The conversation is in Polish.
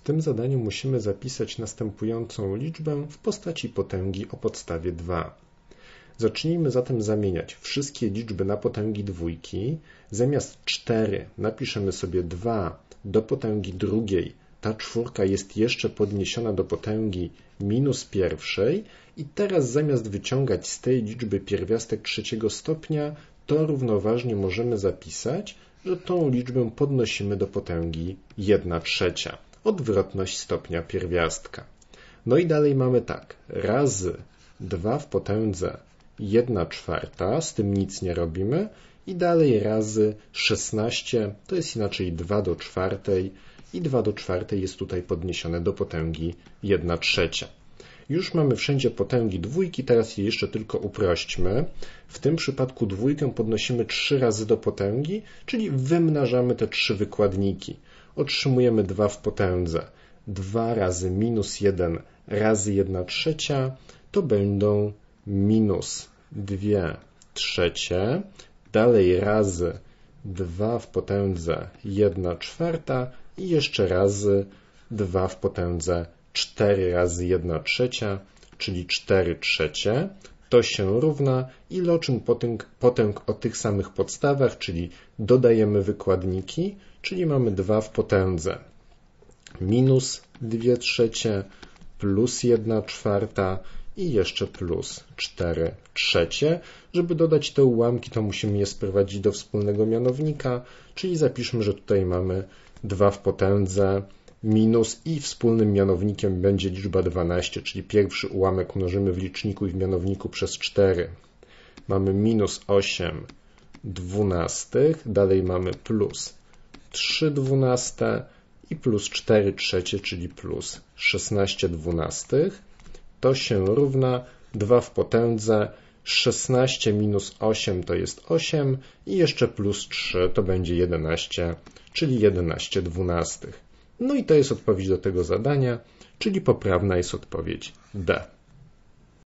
W tym zadaniu musimy zapisać następującą liczbę w postaci potęgi o podstawie 2. Zacznijmy zatem zamieniać wszystkie liczby na potęgi dwójki. Zamiast 4 napiszemy sobie 2 do potęgi drugiej. Ta czwórka jest jeszcze podniesiona do potęgi minus pierwszej i teraz zamiast wyciągać z tej liczby pierwiastek trzeciego stopnia, to równoważnie możemy zapisać, że tą liczbę podnosimy do potęgi 1 trzecia. Odwrotność stopnia pierwiastka. No i dalej mamy tak. Razy 2 w potędze 1 czwarta, z tym nic nie robimy. I dalej razy 16, to jest inaczej 2 do czwartej i 2 do czwartej jest tutaj podniesione do potęgi 1 trzecia. Już mamy wszędzie potęgi dwójki, teraz je jeszcze tylko uprośćmy. W tym przypadku dwójkę podnosimy 3 razy do potęgi, czyli wymnażamy te trzy wykładniki. Otrzymujemy 2 w potędze. 2 razy minus 1 razy 1 trzecia to będą minus 2 trzecie. Dalej razy 2 w potędze 1 czwarta i jeszcze razy 2 w potędze 4 razy 1 trzecia, czyli 4 trzecie. To się równa iloczyn potęg, potęg o tych samych podstawach, czyli dodajemy wykładniki, czyli mamy 2 w potędze minus 2 trzecie plus 1 czwarta i jeszcze plus 4 trzecie. Żeby dodać te ułamki, to musimy je sprowadzić do wspólnego mianownika, czyli zapiszmy, że tutaj mamy 2 w potędze minus i wspólnym mianownikiem będzie liczba 12, czyli pierwszy ułamek mnożymy w liczniku i w mianowniku przez 4. Mamy minus 8 dwunastych, dalej mamy plus 3 dwunaste i plus 4 trzecie, czyli plus 16 dwunastych. To się równa 2 w potędze 16 minus 8 to jest 8 i jeszcze plus 3 to będzie 11, czyli 11 dwunastych. No i to jest odpowiedź do tego zadania, czyli poprawna jest odpowiedź D.